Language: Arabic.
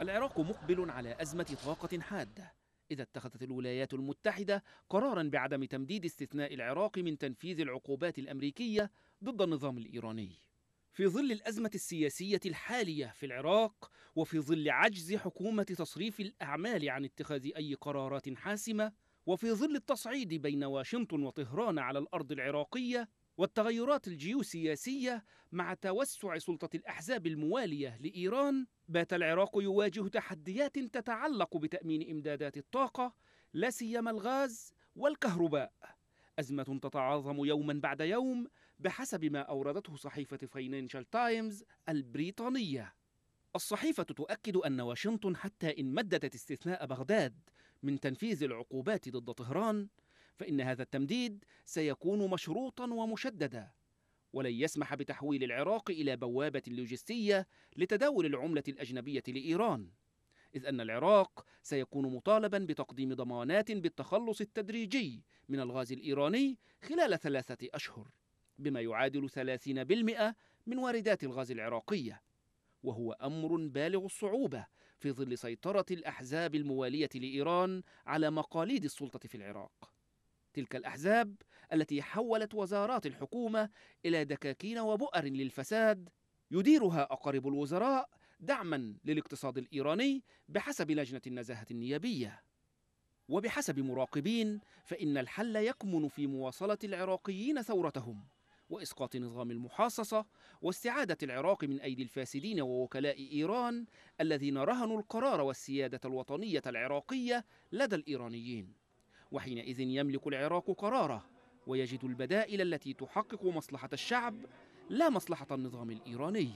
العراق مقبل على أزمة طاقة حادة. إذا اتخذت الولايات المتحدة قرارا بعدم تمديد استثناء العراق من تنفيذ العقوبات الأمريكية ضد النظام الإيراني. في ظل الأزمة السياسية الحالية في العراق وفي ظل عجز حكومة تصريف الأعمال عن اتخاذ أي قرارات حاسمة وفي ظل التصعيد بين واشنطن وطهران على الأرض العراقية والتغيرات الجيوسياسية مع توسع سلطة الأحزاب الموالية لإيران بات العراق يواجه تحديات تتعلق بتأمين إمدادات الطاقة لا سيما الغاز والكهرباء. أزمة تتعاظم يوما بعد يوم بحسب ما أوردته صحيفة فاينانشال تايمز البريطانية. الصحيفة تؤكد أن واشنطن حتى إن مددت استثناء بغداد من تنفيذ العقوبات ضد طهران فإن هذا التمديد سيكون مشروطا ومشددا ولن يسمح بتحويل العراق إلى بوابة لوجستية لتداول العملة الأجنبية لإيران إذ أن العراق سيكون مطالبا بتقديم ضمانات بالتخلص التدريجي من الغاز الإيراني خلال ثلاثة أشهر بما يعادل 30% من واردات الغاز العراقية وهو أمر بالغ الصعوبة في ظل سيطرة الأحزاب الموالية لإيران على مقاليد السلطة في العراق. تلك الأحزاب التي حولت وزارات الحكومة إلى دكاكين وبؤر للفساد يديرها أقارب الوزراء دعما للاقتصاد الإيراني بحسب لجنة النزاهة النيابية. وبحسب مراقبين فإن الحل يكمن في مواصلة العراقيين ثورتهم وإسقاط نظام المحاصصة واستعادة العراق من أيدي الفاسدين ووكلاء إيران الذين رهنوا القرار والسيادة الوطنية العراقية لدى الإيرانيين. وحينئذ يملك العراق قراره ويجد البدائل التي تحقق مصلحة الشعب لا مصلحة النظام الإيراني.